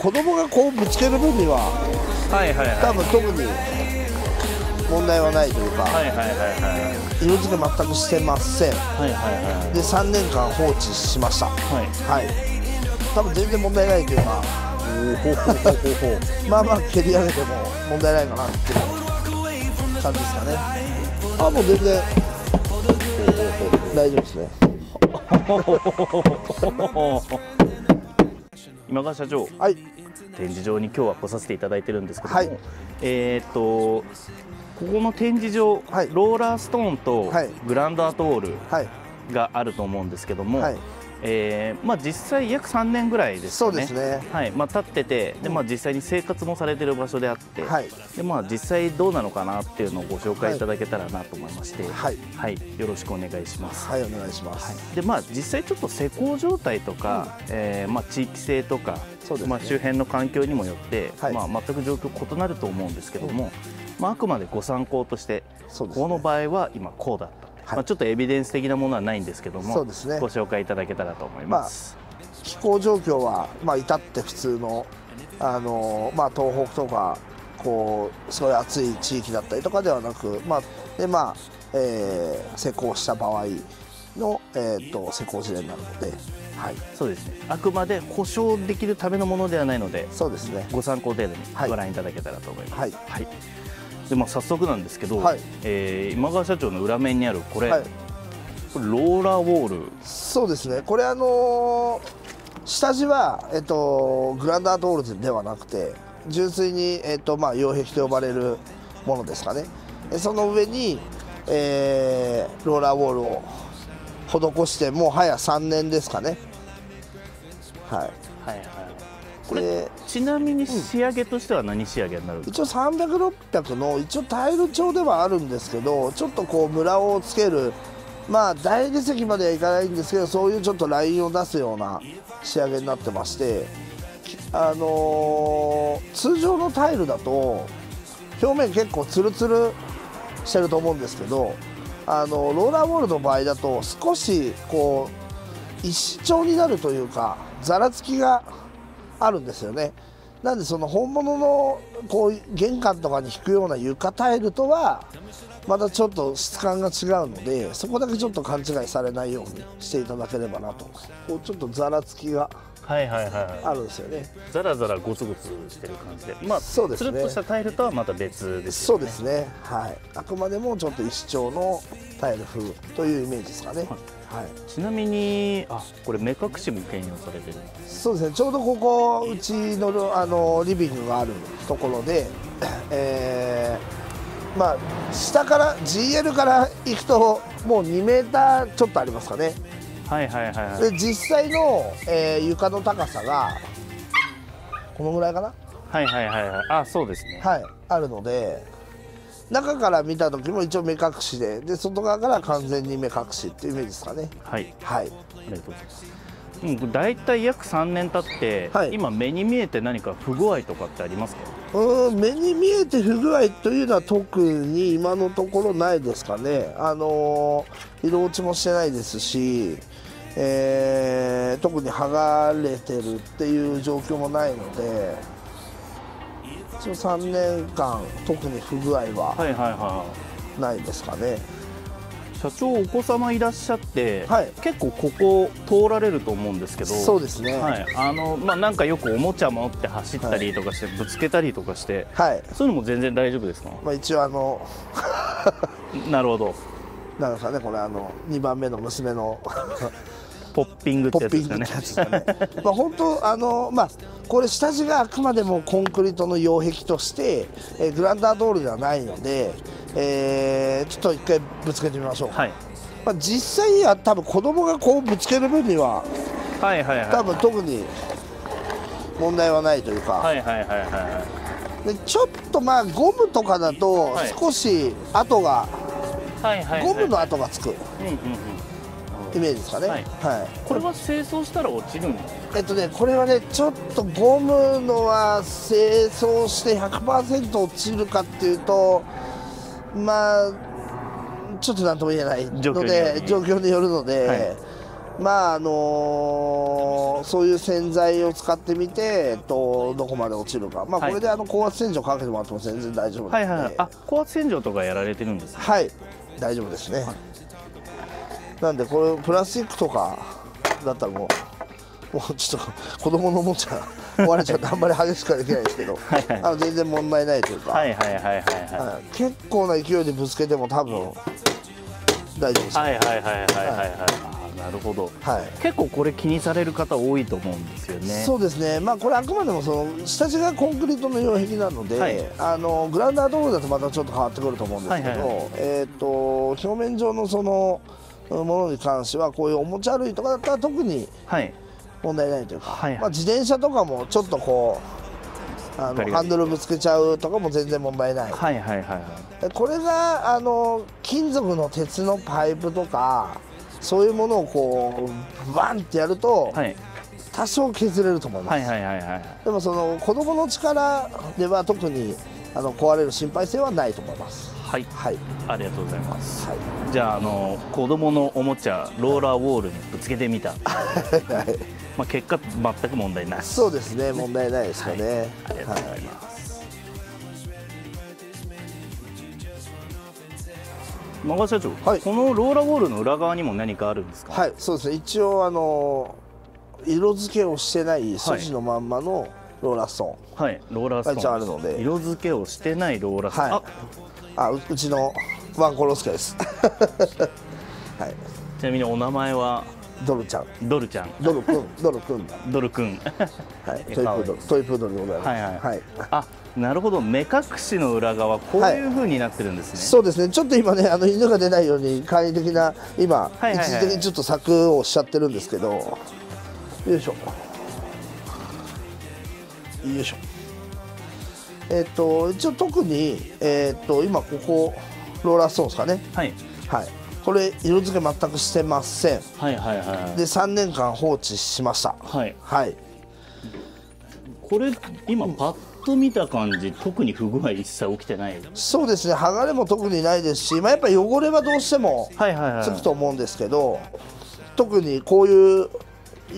子供がこうぶつける分にははいはいはい。多分特に問題はないというか、はいはいはいはい。色付け全くしてません。はいはいはいで3年間放置しました。はい。はい。多分全然問題ないというかまあまあ蹴り上げても問題ないかなっていう感じですかね。あもう全然。大丈夫ですね今川社長はい。展示場に今日は来させていただいてるんですけども、はい。えーっとここの展示場、はい。ローラーストーンとはい。グランドアートールはい。があると思うんですけども、はいえーまあ、実際約3年ぐらいですね。うですね。はい。まあ、立っててで、まあ、実際に生活もされてる場所であって、はい。でまあ、実際どうなのかなっていうのをご紹介いただけたらなと思いまして、はい。はい、よろしくお願いします。はいお願いします、でまあ、実際ちょっと施工状態とか、えーまあ、地域性とか、ね。まあ、周辺の環境にもよって、はい。まあ、全く状況異なると思うんですけども、まあ、あくまでご参考として、この場合は今こうだった、はい。まあ、ちょっとエビデンス的なものはないんですけどもそうですね。ご紹介いただけたらと思います。気候状況は、まあ、至って普通の、あのまあ、東北とかこうすごい暑い地域だったりとかではなく、まあでまあえー施工した場合の、えー、と施工事例になるので、はい、そうですね。あくまで保証できるためのものではないのでそうですね。ご参考程度にはい。ご覧いただけたらと思います。はいでまあ、早速なんですけど、はい。えー今川社長の裏面にあるこれ、はい。これローラーウォール。そうですね。これあのー下地は、えっと、グランドアートウォールではなくて純粋に、えっとまあ、擁壁と呼ばれるものですかね。でその上に、えーローラーウォールを施してもう早3年ですかね。はいはいはいこれでちなみに仕上げとしては何仕上げになるんです一応300600の一応タイル調ではあるんですけどちょっとこうムラをつけるまあ大理石まではいかないんですけどそういうちょっとラインを出すような仕上げになってましてあのー通常のタイルだと表面結構ツルツルしてると思うんですけどあのローラーウォールの場合だと少しこう石調になるというかざらつきがあるんですよね。なんでその本物のこう玄関とかに引くような床タイルとはまたちょっと質感が違うのでそこだけちょっと勘違いされないようにしていただければなと。こうちょっとざらつきがはいはいはいはあるんですよね。いザラザラゴツゴツしてる感じで。まあそうですね。つるっとしたタイルとはまた別ですよね。そうですね。はい。あくまでもちょっと石調のタイル風というイメージですかね。はいちなみにあこれ目隠しも兼用されてる。そうですね。ちょうどここうちのあのリビングがあるところで、えーまあ下から GL から行くともう2メーターちょっとありますかね。はいはいはいはい。で実際の、えー床の高さがこのぐらいかな。はいはいはいはい。あそうですね。はいあるので中から見た時も一応目隠しでで外側から完全に目隠しっていうイメージですかね。はい。はい。ありがとうございます。うん、大体約3年経って、はい。今目に見えて何か不具合とかってありますか？うーん目に見えて不具合というのは特に今のところないですかね、あのー色落ちもしてないですし、えー特に剥がれてるっていう状況もないので一応3年間特に不具合ははいはいはないですかね、い社長お子様いらっしゃって、はい。結構ここ通られると思うんですけどそうですね。はい。あのまあ、なんかよくおもちゃ持って走ったりとかして、ぶつけたりとかしてはい、そういうのも全然大丈夫ですか？まあ、一応あの なるほど。なんですかねこれあの2番目の娘のポッピングってやつですかね。まあ本当あのまあこれ下地があくまでもコンクリートの擁壁として、えーグランダードールではないので、えーちょっと一回ぶつけてみましょう。はい。まあ実際には多分子供がこうぶつける分にははいはいはい多分特に問題はないというか、はいはいはいはいでちょっとまあゴムとかだとはい。少し跡が、はいはいはい。ゴムの跡がつく。うんうんうんイメージですかね。はい。はい。これは清掃したら落ちるんですえっとね、これはね、ちょっとゴムのは清掃して100%落ちるかっていうと、まあ、ちょっとなんとも言えないの状況による。で、状況によるので、はい。まああのそういう洗剤を使ってみて、えっと、どこまで落ちるか、まあ、はい。これであの高圧洗浄かけてもらっても全然大丈夫なので、はいはいはい。あ高圧洗浄とかやられてるんですね。はい。大丈夫ですね、なんでこれプラスチックとかだったらもうもうちょっと子供のおもちゃ壊れちゃってあんまり激しくはできないですけどはいはい。あの全然問題ないというか、はいはいはいはいはい。はい。結構な勢いでぶつけても多分大丈夫です、はいはいはいはいはいはい。あなるほど。はい。結構これ気にされる方多いと思うんですよね。そうですね、まあ、これあくまでもその下地がコンクリートの擁壁なので、はい。あのグラウンダー道路だとまたちょっと変わってくると思うんですけど、はいはいはい。えー、と表面上のそのものに関してはこういうおもちゃ類とかだったら特にはい。問題ないというか、はいはい。まあ、自転車とかもちょっとこうあのハンドルぶつけちゃうとかも全然問題ない、はいはいはいはい。でこれがあの金属の鉄のパイプとかそういうものをこうバンってやると、はい。多少削れると思います、はいはいはいはい。でもその子供の力では特にあの壊れる心配性はないと思います。はい。はい、ありがとうございます。はい、じゃああの子供のおもちゃローラーウォールにぶつけてみた。まあ結果全く問題なしそうですね、問題ないですかね。ありがとうございます、馬川社長、はい。このローラーウォールの裏側にも何かあるんですか？はい、そうですね。一応あの色付けをしてない筋のまんまのローラーストはい。ローラーストーンるので。色付けをしてないローラーストーン、はいあううちのワンコロスケです。はい、ちなみにお名前は？ドルちゃん、ドルちゃん。ドルくん、ドルくんだ。ドルくん。はい、え トイプードル、トイプードルでございます。はいはい。はい。あなるほど。目隠しの裏側。こういう風になってるんですね、そうですね、ちょっと今ね、あの犬が出ないように簡易的な、今、はいはいはい。一時的にちょっと柵をしちゃってるんですけど、よいしょ、よいしょ。えっ、と、一応特に、えっ、と、今ここ、ローラーストーンですかね。はいはい。これ、色付け全くしてません。はいはいはいで、3年間放置しました。はいはい。これ今パッと見た感じ特に不具合一切起きてないそうですね、剥がれも特にないですし、まあ、やっぱ汚れはどうしても、はいはいはいつくと思うんですけど、特にこういう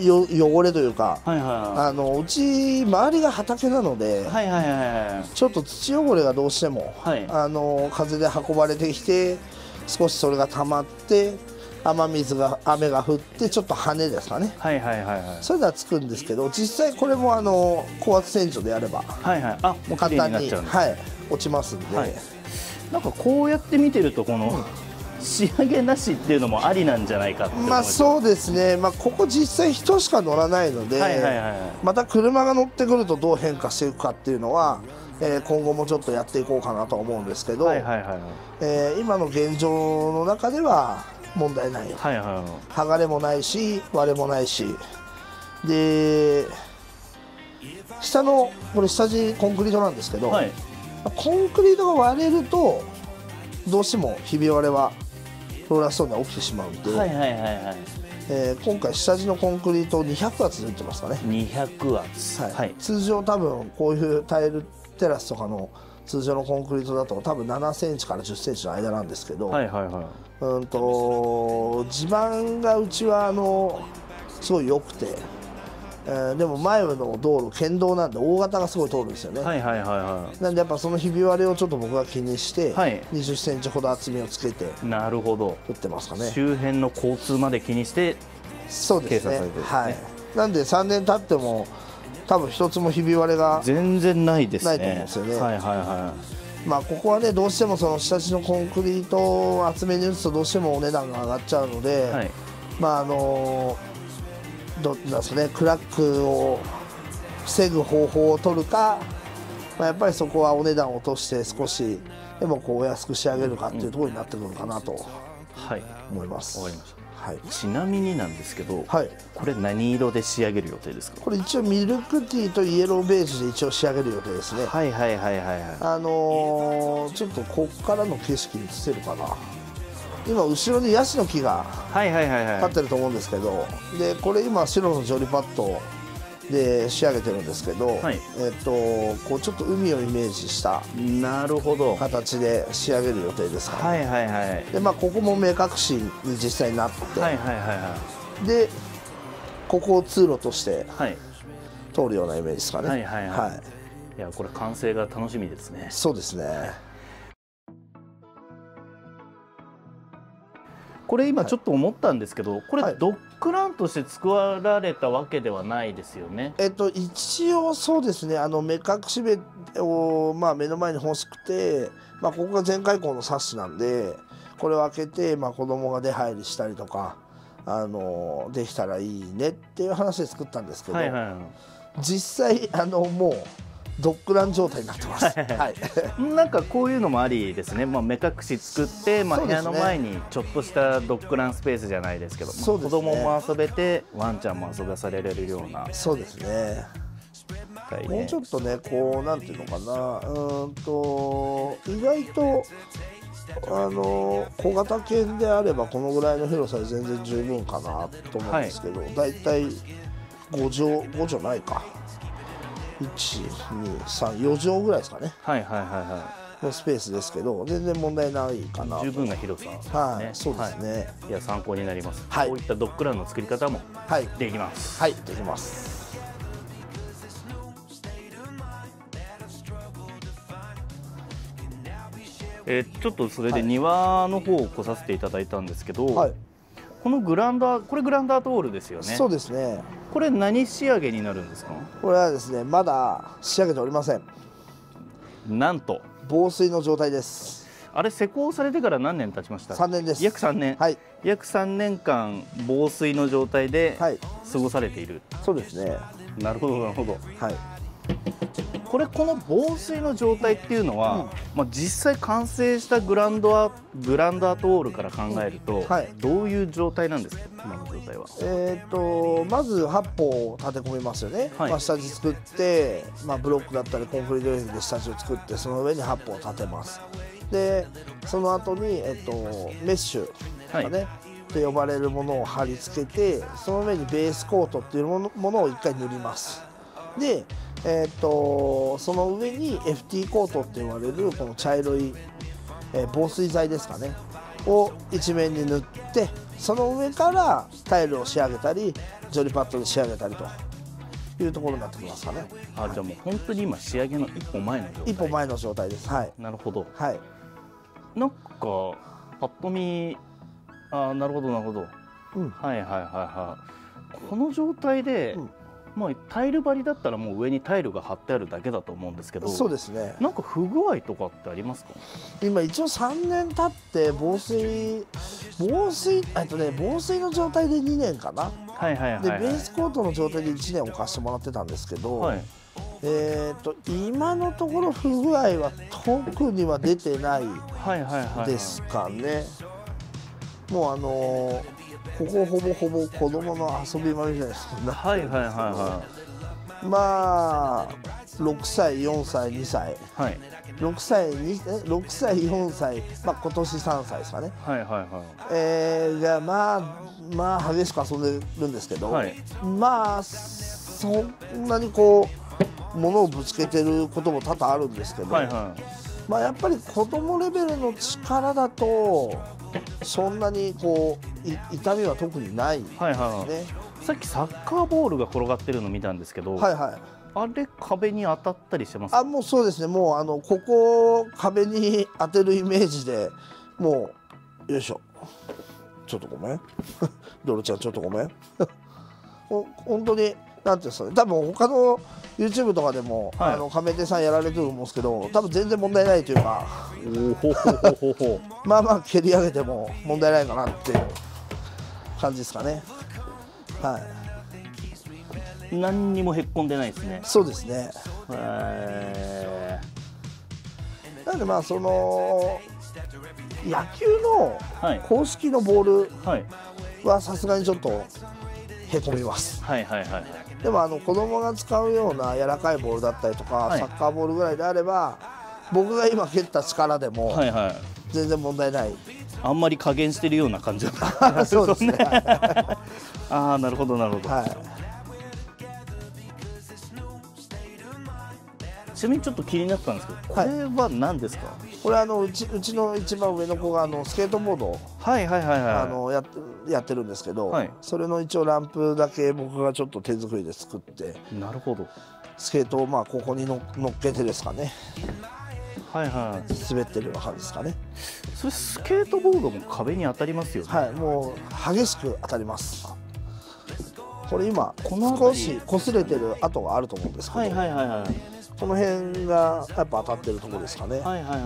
よ汚れというか、はいはあのうち周りが畑なので、いはいはいはいはい。ちょっと土汚れがどうしても、はい。あの風で運ばれてきて少しそれが溜まって雨水が雨が降ってちょっと羽ですかね。はいはいはいはい。そういうのはつくんですけど実際これもあの高圧洗浄でやればはいはい。あもう簡単にはい、落ちますんで、はい。なんかこうやって見てるとこの仕上げなしっていうのもありなんじゃないかってまあそうですね、まあ、ここ実際人しか乗らないので、はいはいはいはい。また車が乗ってくるとどう変化していくかっていうのは、えー今後もちょっとやっていこうかなと思うんですけど、はいはいはいはい。えー今の現状の中では問題ないはいはいはい。剥がれもないし割れもないし。で下のこれ下地コンクリートなんですけど、はい。コンクリートが割れるとどうしてもひび割れはローラーストーンで起きてしまうんで、はいはいはいはい。えー今回下地のコンクリート200圧で打ってますかね、200圧はい。はい。通常多分こういうタイルテラスとかの通常のコンクリートだと多分7センチから10センチの間なんですけど、はいはいはい。うんと地盤がうちはあのすごい良くて、えーでも前の道路県道なんで大型がすごい通るんですよね、はいはいはいはなんでやっぱそのひび割れをちょっと僕が気にして、はい。20センチほど厚みをつけていなるほど。打ってますかね。周辺の交通まで気にしてそうですね。計算されてるんですね。はい。なんで3年経っても多分一つもひび割れが全然ないですね。ないと思うんですよね。はいはいはまあここはねどうしてもその下地のコンクリートを厚めに打つとどうしてもお値段が上がっちゃうので、いはい。まああのどなんですかねクラックを防ぐ方法を取るか、まあ、やっぱりそこはお値段を落として少しでもこうお安く仕上げるかっていうところになってくるかなとはい。思います。わかりましはい、ちなみになんですけど、はい、これ何色で仕上げる予定ですか？これ一応ミルクティーとイエローベージュで一応仕上げる予定ですね。はいはいはいはいはい。あのーちょっとこっからの景色に映せるかな今後ろにヤシの木がはいはいはいは立ってると思うんですけどでこれ今白のジョリパッドで仕上げてるんですけど、はい。えっとこうちょっと海をイメージしたいなるほど。は形で仕上げる予定ですから、いはいはいはい。でまあここも目隠しに実際になって、はいはいはでここを通路としてはい。通るようなイメージですかね。はいはい。はい。いやこれ完成が楽しみですね。そうですねこれ今ちょっと思ったんですけど、これはい。ドッグランとして作られたわけではないですよね？えっと一応そうですね。あの目隠し目を、まあ、目の前に欲しくて、まあ、ここが全開口のサッシなんでこれを開けて、まあ、子供が出入りしたりとかあのできたらいいねっていう話で作ったんですけど、はいはい。実際あのもうドッグラン状態になってます。はい。はい。なんかこういうのもありですね、まあ、目隠し作って、まあ、部屋の前にちょっとしたドッグランスペースじゃないですけど、まあ子供も遊べてワンちゃんも遊ばされるような。そうですね。もうちょっとねこうなんていうのかな。うーんと意外とあの小型犬であればこのぐらいの広さで全然十分かなと思うんですけど、だい。たい5畳5畳ないか1234畳ぐらいですかね。はいはいはいはのスペースですけど全然問題ないかな。十分な広さね、はい、そうですね。はい。いや参考になります、はい。こういったドッグランの作り方もはい。できます。はいできます。えーちょっとそれで庭の方を来させていただいたんですけど、はい、このグランダーこれグランダートールですよね。そうですね。これ何仕上げになるんですか？これはですねまだ仕上げておりません。なんと。防水の状態です。あれ施工されてから何年経ちました？3年です。約3年、はい。約3年間防水の状態ではい。過ごされている、そうですね。なるほどなるほど。はいこれこの防水の状態っていうのは、まあ、実際完成したグランドアグランダートールから考えると、はい。どういう状態なんですか？今の状態は。えー、とまず8本を立て込みますよね、はい。まあ、下地作って、まあ、ブロックだったりコンクリートレールで下地を作ってその上に8本を立てます。でその後に、えっとメッシュがね、と呼ばれるものを貼り付けてその上にベースコートっていうものを1回塗ります。で、えっとその上に FT コートって言われるこの茶色い、えー防水剤ですかねを一面に塗ってその上からタイルを仕上げたりジョリパッドで仕上げたりというところになってきますかね。あじゃあもう本当に今仕上げの一歩前の状態。一歩前の状態です。はい。なるほど。はい。なんかパッと見あーなるほどなるほど、うん。はいはいはいはい。この状態で、うんまあ、タイル張りだったらもう上にタイルが貼ってあるだけだと思うんですけどそうですね。なんか不具合とかってありますか？今一応3年経って防水防水えっとね防水の状態で2年かな？はいはいはい、ではい、ベースコートの状態で1年置かしてもらってたんですけど、はい。えー、と今のところ不具合は特には出てないはいはいはいはい。ですかね。もうあのーここほぼほぼ子供の遊び場みたいなそんなはいはいはいはまあ6歳4歳2歳。いはい。6歳にえ6歳4歳。まあ今年3歳ですかね、はいはいはえー、がまあまあ激しく遊んでるんですけど、はい。まあそんなにこう物をぶつけてることも多々あるんですけど、いはい。はまあ、やっぱり子供レベルの力だとそんなにこうい痛みは特にないですいはいはいはい。ね。さっきサッカーボールが転がってるの見たんですけど、はいはい。あれ壁に当たったりしてますか？あもうそうですね。もうあのここを壁に当てるイメージでもうよいしょ。ちょっとごめん。ドルちゃんちょっとごめん。ほ本当になんていうんですかね。多分他の YouTube とかでも、はい。あの亀手さんやられてると思うんですけど多分全然問題ないというか まあまあ蹴り上げても問題ないかなっていう感じですかね。はい。何にもへっこんでないですね。そうですね。へなんでまあその野球の公式のボールはい。はさすがにちょっとへこみます。はいはいはいでもあの子供が使うような柔らかいボールだったりとか、はい。サッカーボールぐらいであれば僕が今蹴った力でもはいはい。全然問題ない、あんまり加減してるような感じは そうですね。ああなるほどなるほど、はいちちなみにちょっと気になったんですけどこれは何ですか、これあのうちうちの一番上の子があのスケートボードをはい、はいはいはい。あのやっやってるんですけど、はい。それの一応ランプだけ僕がちょっと手作りで作ってなるほど。スケートをまあここにの乗っけてですかね。はいはい滑ってる感じですかね。それスケートボードも壁に当たりますよね、はいもう激しく当たります。これ今この少し擦れてる跡があると思うんですけど、はいはいはいはいこの辺がやっぱ当たってるところですかね、はいはいはい。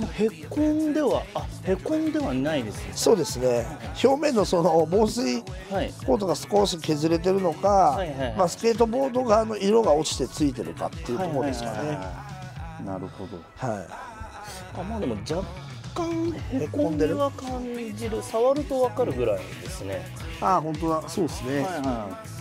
まあへこんではあへこんではないですね。そうですね。表面のその防水はい。コートが少し削れてるのか、はいはいはい。まあ、スケートボード側の色が落ちてついてるかっていうところですかね。はいはいはい。はいなるほど。はい。あまあでも若干へこんでは感じる触ると分かるぐらいですね。ああ本当だ。そうですね、はいはい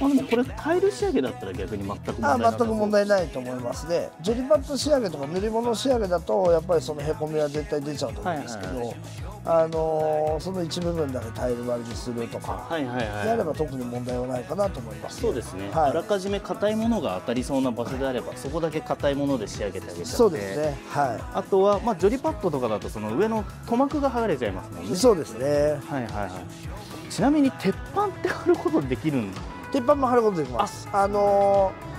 まあでもこれタイル仕上げだったら逆に全く問題あなさそう全く問題ないと思いますね。ジョリパッド仕上げとか塗り物仕上げだとやっぱりそのへこみは絶対出ちゃうと思うんですけど、はいはいあのーその一部分だけタイル張りにするとか、はいはいはい。であれば特に問題はないかなと思いますそうですね、はい。あらかじめ硬いものが当たりそうな場所であればそこだけ硬いもので仕上げてあげちゃそうですね。はあとは、まあ、ジョリパッドとかだとその上の塗膜が剥がれちゃいますもんね。いそうですね。はいはいはい。ちなみに鉄板って貼ることできるん鉄板も貼ることできます。あのー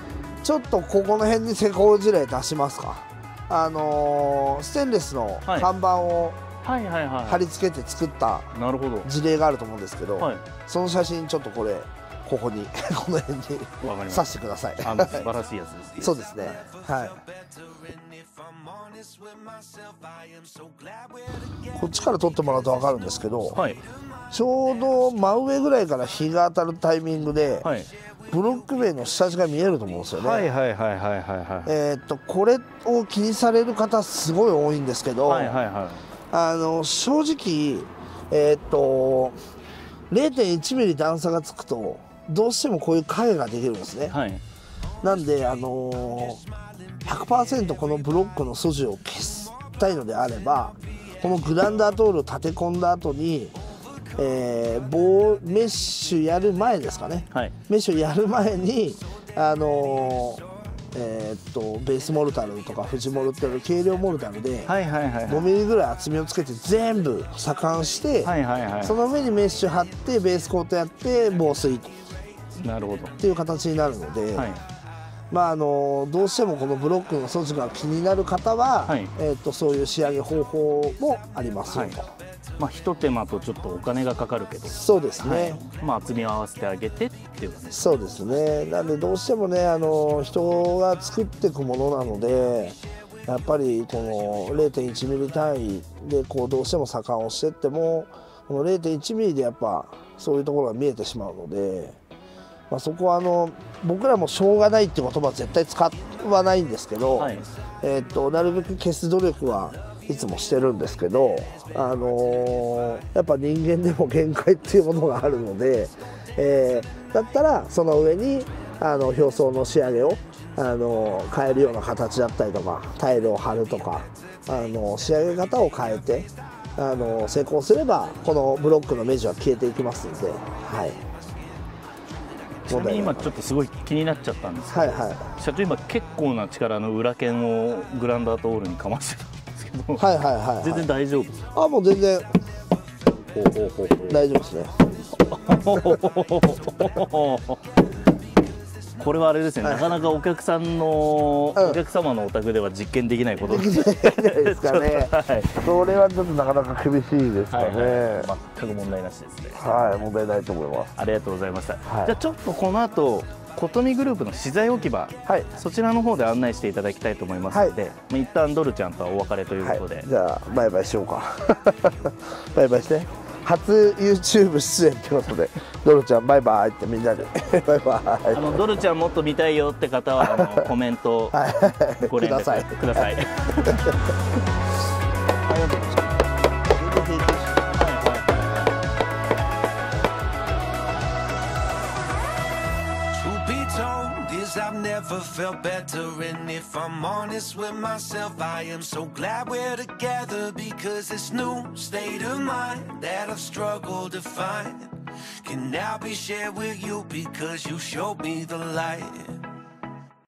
ちょっとここの辺に施工事例出しますか。あのーステンレスのはい。看板をはいはいはい。貼り付けて作った事例があると思うんですけど、はい。その写真ちょっとこれここに この辺に刺ししてください。素晴らしいやつです。ね そうですね。はいこっちから撮ってもらうと分かるんですけど、はい。ちょうど真上ぐらいから日が当たるタイミングで、はい。ブロック塀の下地が見えると思うんですよね、はいはいはいはいはいはい。えーっとこれを気にされる方すごい多いんですけど、はいはいはあの正直えーっと0.1ミリ段差がつくとどうしてもこういう影ができるんですね、いはい。なんであのー、100%このブロックの素地を消したいのであればこのグランダートールを立て込んだ後に、えー棒メッシュやる前ですかね。はい。メッシュやる前にあのーえーっとベースモルタルとかフジモルタル軽量モルタルではいはいはい5ミリぐらい厚みをつけて全部左官して、はいはいはい。その上にメッシュ貼ってベースコートやって防水っなるほど。ていう形になるので、はいまああのどうしてもこのブロックの素地が気になる方は、はい。えー、とそういう仕上げ方法もありますよはい。と、まあひと手間とちょっとお金がかかるけど。そうですね、はい。まあ厚みを合わせてあげてっていう感じです。そうですね。なんでどうしてもねあの人が作っていくものなのでやっぱりこの0.1ミリ単位でこうどうしても左官をしてってもこの0.1ミリでやっぱそういうところが見えてしまうので、まあ、そこはあの僕らもしょうがないって言葉は絶対使わないんですけど、はい。えーっとなるべく消す努力はいつもしてるんですけど、あのーやっぱ人間でも限界っていうものがあるので、えーだったらその上にあの表層の仕上げを、あのー変えるような形だったりとかタイルを貼るとか、あのー仕上げ方を変えて、あのー成功すればこのブロックの目地は消えていきますので、はい、ちなみに今ちょっとすごい気になっちゃったんですけど、はいはい社長今結構な力の裏剣をグランダートールにかましてたんですけど、はいはいはい、はい、全然大丈夫ですあもう全然。ほうほうほうほう。大丈夫ですねこれはあれですね、なかなかお客さんの、うん。お客様のお宅では実験できないことです。かね。はい、それはちょっとなかなか厳しいですかはいね。はい、全く問題なしですね。はい、問題ないと思います。ありがとうございました、はい。じゃあちょっとこの後琴美グループの資材置き場はい。そちらの方で案内していただきたいと思いますので、まあ一旦ドルちゃんとはお別れというはいことで、、じゃあ、バイバイしようか。バイバイして。初 YouTube 出演ってことで、ドルちゃんバイバイってみんなで。バイバイ。あのドルちゃんもっと見たいよって方はあの コメントはい。ご連絡ください。ください。Never felt better. And if I'm honest with myself, I am so glad we're together because this new state of mind that I've struggled to find can now be shared with you because you showed me the light.